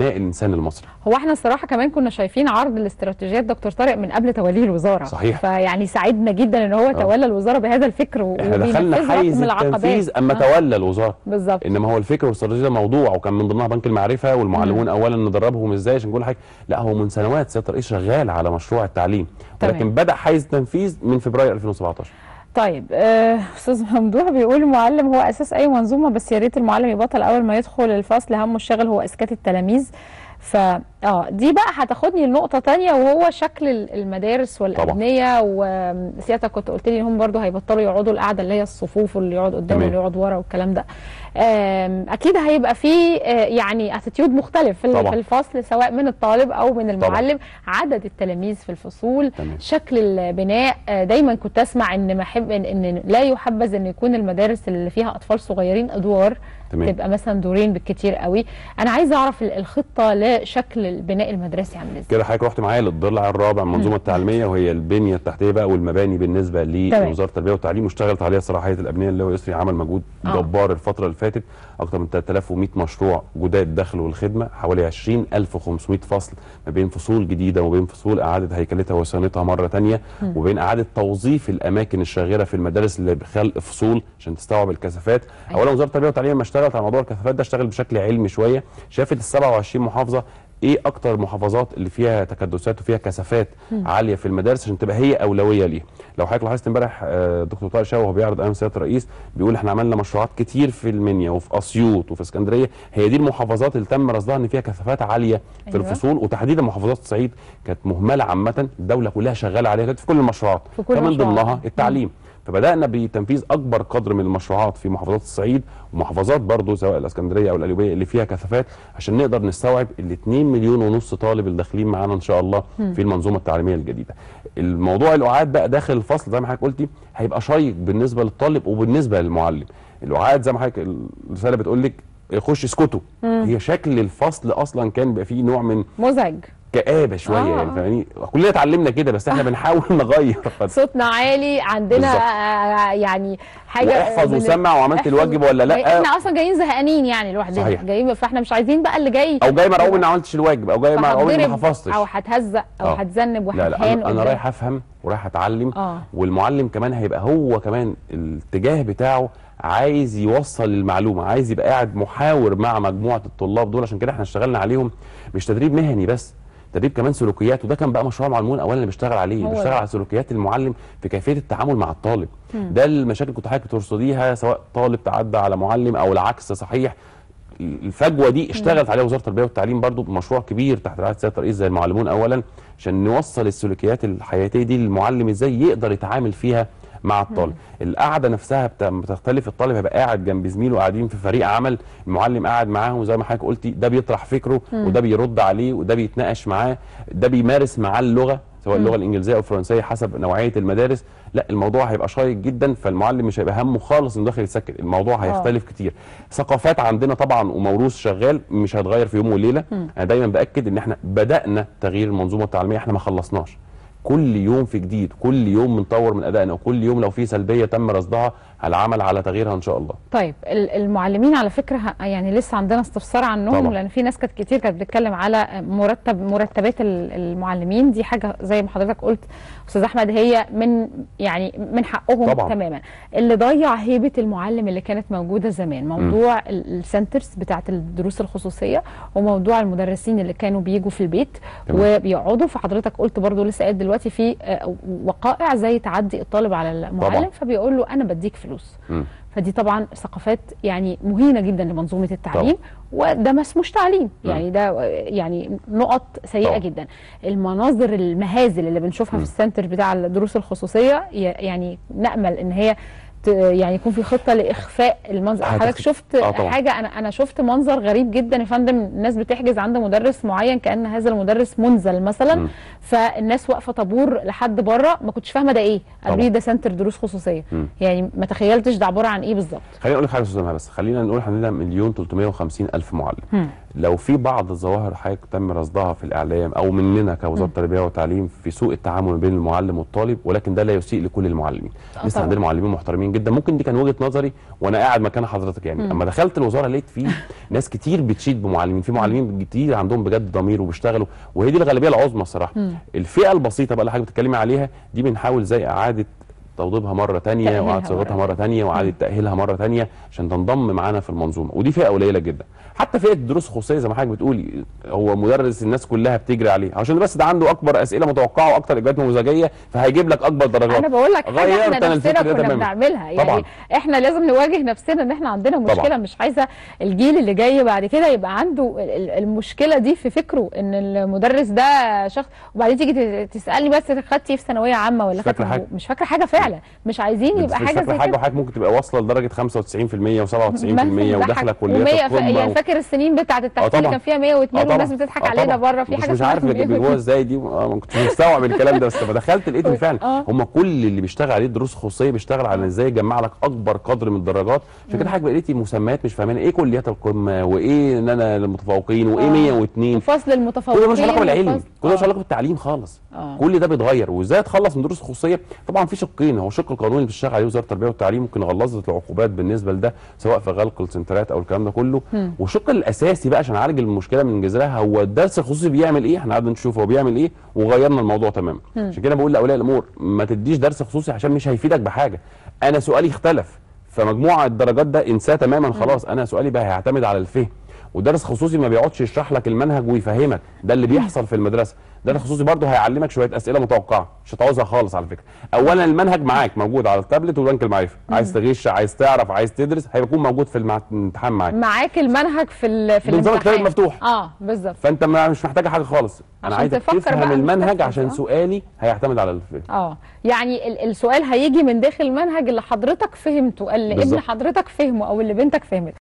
بناء الإنسان المصري. هو إحنا الصراحة كمان كنا شايفين عرض الاستراتيجيات دكتور طارق من قبل توليه الوزارة. صحيح. فيعني سعدنا جدا إن هو تولى الوزارة بهذا الفكر إحنا دخلنا حيز. التنفيذ أما آه، تولى الوزارة. بالظبط. إنما هو الفكر والاستراتيجية ده موضوع وكان من ضمنها بنك المعرفة والمعلمون اولا ندربهم إزاي عشان كل حاجة. لا هو من سنوات سيادة الرئيس شغال على مشروع التعليم تمام. ولكن بدأ حيز التنفيذ من فبراير 2017 طيب آه، أستاذ ممدوح بيقول المعلم هو أساس أي منظومة بس يا ريت المعلم يبطل أول ما يدخل الفصل همه الشاغل هو إسكات التلاميذ. ف آه دي بقى هتاخدني لنقطة تانية وهو شكل ال- المدارس والابنيه وسيادتك كنت قلت لي ان هم برضو هيبطلوا يقعدوا القعدة اللي هي الصفوف واللي يقعد قدام. واللي يقعد ورا والكلام ده أكيد هيبقى في آه، يعني اتيتيود مختلف في طبعا. الفصل سواء من الطالب أو من المعلم عدد التلاميذ في الفصول تمام. شكل البناء آه، دايما كنت أسمع إن ما احب إن, لا يحبذ أن يكون المدارس اللي فيها أطفال صغيرين أدوار تمام. تبقى مثلا دورين بالكتير قوي أنا عايزة أعرف ال- الخطة لشكل البناء المدرسي عامل إزاي كده حضرتك رحت معايا للضلع الرابع من المنظومه التعليمية وهي البنية التحتية بقى والمباني بالنسبة. لوزارة التربية والتعليم واشتغلت عليها صلاحيه الأبنية اللي هو يسري عمل مجهود آه. جبار الفترة اللي فاتت أكثر من 3100 مشروع جداد الدخل والخدمه حوالي 20500 فصل ما بين فصول جديدة وبين فصول اعاده هيكلتها وصيانتها مرة ثانية وبين إعادة توظيف الأماكن الشاغرة في المدارس اللي بخلق فصول عشان تستوعب الكثافات أيوة. اولا وزارة التربية والتعليم لما اشتغلت على موضوع الكثافات ده اشتغل بشكل علمي شوية شافت ال 27 محافظة إيه أكتر المحافظات اللي فيها تكدسات وفيها كثافات عالية في المدارس عشان تبقى هي أولوية ليها؟ لو حضرتك لاحظت امبارح آه، دكتور طارق شاوي وهو بيعرض أمام سيادة الرئيس بيقول إحنا عملنا مشروعات كتير في المنيا وفي أسيوط وفي إسكندرية. هي دي المحافظات اللي تم رصدها إن فيها كثافات عالية في أيوة. الفصول وتحديدا محافظات الصعيد كانت مهملة عامة. الدولة كلها شغالة عليها في كل المشروعات. كمان. ضمنها التعليم. فبدأنا بتنفيذ أكبر قدر من المشروعات في محافظات الصعيد ومحافظات برضو سواء الإسكندرية أو القليوبية اللي فيها كثافات عشان نقدر نستوعب ال 2 مليون ونص طالب اللي داخلين معانا إن شاء الله في المنظومة التعليمية الجديدة. الموضوع القعاد بقى داخل الفصل زي ما حضرتك قلتي هيبقى شيق بالنسبة للطالب وبالنسبة للمعلم. القعاد زي ما حضرتك الرسالة بتقول لك خش اسكتوا هي شكل الفصل أصلا كان بيبقى فيه نوع من مزعج كآبة شوية آه. يعني فاهماني كلنا اتعلمنا كده بس إحنا بنحاول نغير صوتنا عالي عندنا بالظبط. آه، يعني حاجة واحفظ وسمع وعملت. الواجب ولا لا إحنا أصلا جايين زهقانين يعني لوحدنا صحيح. جايين فاحنا مش عايزين بقى اللي جاي أو جاي مرعوب إني ما عملتش الواجب أو جاي مرعوب إني ما حفظتش أو هتهزق أو آه. هتذنب لا لا وهتهان أنا, أنا. رايح أفهم ورايح أتعلم آه. والمعلم كمان هيبقى هو كمان الاتجاه بتاعه عايز يوصل المعلومة عايز يبقى قاعد محاور مع مجموعة الطلاب دول عشان كده إحنا اشتغلنا عليهم مش تدريب مهني بس تدريب كمان سلوكيات وده كان بقى مشروع المعلمون اولا اللي بيشتغل عليه بيشتغل. على سلوكيات المعلم في كيفية التعامل مع الطالب. ده المشاكل كنت حضرتك بترصديها سواء طالب تعدى على معلم أو العكس. صحيح الفجوة دي اشتغلت عليها وزارة التربية والتعليم برضو بمشروع كبير تحت رعايه سيادة الرئيس زي المعلمون اولا عشان نوصل السلوكيات الحياتية دي للمعلم إزاي يقدر يتعامل فيها مع الطالب. القعدة نفسها بت- بتختلف. الطالب هيبقى قاعد جنب زميله قاعدين في فريق عمل. المعلم قاعد معاهم زي ما حضرتك قلتي. ده بيطرح فكره وده بيرد عليه وده بيتناقش معاه. ده بيمارس معاه اللغة سواء اللغة الإنجليزية أو الفرنسية حسب نوعية المدارس. لا الموضوع هيبقى شيق جدا فالمعلم مش هيبقى همه خالص إنه داخل يسكت الموضوع هيختلف كتير. ثقافات عندنا طبعا وموروث شغال مش هيتغير في يوم وليلة. أنا دايما بأكد إن إحنا بدأنا تغيير المنظومة التعليمية إحنا ما خلصناش. كل يوم في جديد كل يوم بنطور من ادائنا وكل يوم لو في سلبية تم رصدها العمل على تغييرها إن شاء الله طيب ال- المعلمين على فكرة يعني لسه عندنا استفسار عنهم طبعا. لأن في ناس كانت كتير كانت بتتكلم على مرتب مرتبات ال- المعلمين دي حاجة زي ما حضرتك قلت أستاذ أحمد هي من يعني من حقهم طبعا. تماما اللي ضيع هيبة المعلم اللي كانت موجودة زمان موضوع ال- السنترز بتاعة الدروس الخصوصية وموضوع المدرسين اللي كانوا بيجوا في البيت تمام. وبيقعدوا فحضرتك قلت برضو لسه قايل دلوقتي في آه، وقائع زي تعدي الطالب على المعلم طبعا. فبيقول له أنا بديك فلوس. مم. فدي طبعا ثقافات يعني مهينة جدا لمنظومة التعليم وده ما اسموش تعليم. يعني ده يعني نقط سيئة طبعا. جدا. المناظر المهازل اللي بنشوفها في السنتر بتاع الدروس الخصوصية يعني نأمل إن هي يعني يكون في خطة لإخفاء المنظر حضرتك شفت آه. حاجة أنا أنا شفت منظر غريب جدا يا فندم الناس بتحجز عند مدرس معين كأن هذا المدرس منزل مثلا مم. فالناس واقفة طابور لحد بره ما كنتش فاهمة ده إيه قالوا لي. ده سنتر دروس خصوصية مم. يعني ما تخيلتش ده عبارة عن إيه بالظبط خلينا أقول لك حاجة أستاذ بس خلينا نقول إحنا عندنا مليون 350 ألف معلم مم. لو في بعض الظواهر حضرتك تم رصدها في الإعلام أو مننا كوزارة التربية والتعليم في سوء التعامل بين المعلم والطالب ولكن ده لا يسيء لكل المعلمين آه لسه. عندنا معلمين محترمين جدا. ممكن دي كان وجهة نظري وأنا قاعد مكان حضرتك يعني. لما دخلت الوزارة لقيت في ناس كتير بتشيد بمعلمين. في معلمين كتير عندهم بجد ضمير وبيشتغلوا. وهي دي الغالبية العظمى الصراحة. الفئة البسيطة بقى اللي حضرتك بتتكلمي عليها دي بنحاول زي إعادة توضيبها مرة تانية تأهيلها واعاده صياغتها مرة. تانية واعاده تأهيلها مرة تانية عشان تنضم معانا في المنظومة. ودي فئة قليلة جدا. حتى فئة الدروس الخصوصيه زي ما حضرتك بتقولي هو مدرس الناس كلها بتجري عليه عشان بس ده عنده أكبر أسئلة متوقعة وأكتر إجابات نموذجيه فهيجيب لك أكبر درجات. أنا بقول لك حاجة إحنا نفسنا كنا. بنعملها. يعني طبعاً. إحنا لازم نواجه نفسنا إن إحنا عندنا مشكلة طبعاً. مش عايزة الجيل اللي جاي بعد كده يبقى عنده ال- ال- المشكلة دي في فكره إن المدرس ده شخص. وبعدين تيجي تسألني بس خدتي في ثانوية عامة ولا مش خدتي حاجة. مش فاكرة حاجة فعلا. مش عايزين مش يبقى حاجة زي حاجة كده وحاجة ممكن تبقى واصلة لدرجة 95% و97% مثلاً ده وداخلة. كليات القمه يعني فاكر السنين بتاعت التحصيل اللي. كان فيها 102 آه والناس. بتضحك آه علينا. بره في مش حاجة مش عارف اللي 102. جوه إزاي دي آه، ما كنتش مستوعب الكلام ده بس لما دخلت لقيت إن فعلا آه. هم كل اللي بيشتغل عليه دروس خصوصية بيشتغل على إزاي يجمع لك أكبر قدر من الدرجات عشان كده حضرتك لقيتي مسميات مش فاهمين إيه كليات القمة وإيه إن أنا المتفوقين وإيه آه. 102 وفصل كل ده المتفوقين ملوش علاقة بالعلم وفصل- كل ده ملوش آه. علاقة بالتعليم خالص آه. كل ده بيتغير وإزاي اتخلص من دروس خصوصية طبعا في شقين هو الشق القانوني اللي بتشتغل عليه وزارة التربية والتعليم ممكن غلظت العقوبات بالنسبة لده سواء في غلق السنترات أو الكلام ده كله. والشق الأساسي بقى عشان نعالج المشكلة من جذرها هو الدرس الخصوصي بيعمل إيه؟ إحنا قعدنا نشوف هو بيعمل إيه وغيرنا الموضوع تماما. عشان كده بقول لاولياء الأمور ما تديش درس خصوصي عشان مش هيفيدك بحاجة. أنا سؤالي اختلف فمجموع الدرجات ده إنساه تماما خلاص أنا سؤالي بقى هيعتمد على الفهم. ودرس خصوصي ما بيقعدش يشرح لك المنهج ويفهمك. ده اللي بيحصل في المدرسة. درس خصوصي برضه هيعلمك شوية أسئلة متوقعة. مش هتعوزها خالص على فكرة. اولا المنهج معاك موجود على التابلت وبنك المعرفه عايز تغش عايز تعرف عايز تدرس هيكون موجود في الامتحان معاك. معاك المنهج في ال- في الامتحان. الكتاب المفتوح. آه بالظبط. فأنت ما مش محتاجه حاجة خالص. أنا بقى تفهم المنهج عشان آه. سؤالي هيعتمد على الفهم آه. يعني ال- السؤال هيجي من داخل المنهج اللي حضرتك فهمته اللي ابن. حضرتك فهمه أو اللي بنتك فهمت